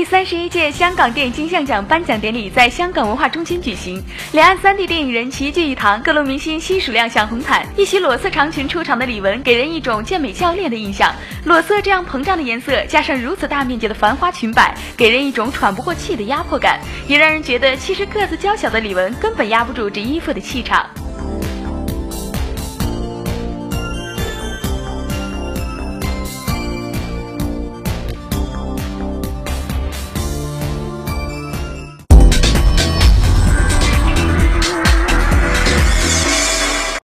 第三十一届香港电影金像奖颁奖典礼在香港文化中心举行两岸三地电影人齐聚一堂各路明星悉数亮相红毯。一袭裸色长裙出场的李玟给人一种健美教练的印象裸色这样膨胀的颜色加上如此大面积的繁花裙摆给人一种喘不过气的压迫感也让人觉得其实个子娇小的李玟根本压不住这衣服的气场。